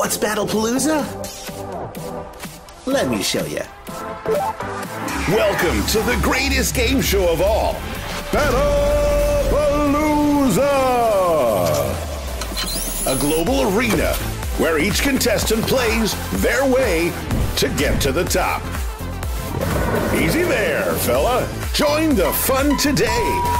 What's Battlepalooza? Let me show you. Welcome to the greatest game show of all, Battlepalooza! A global arena where each contestant plays their way to get to the top. Easy there, fella. Join the fun today.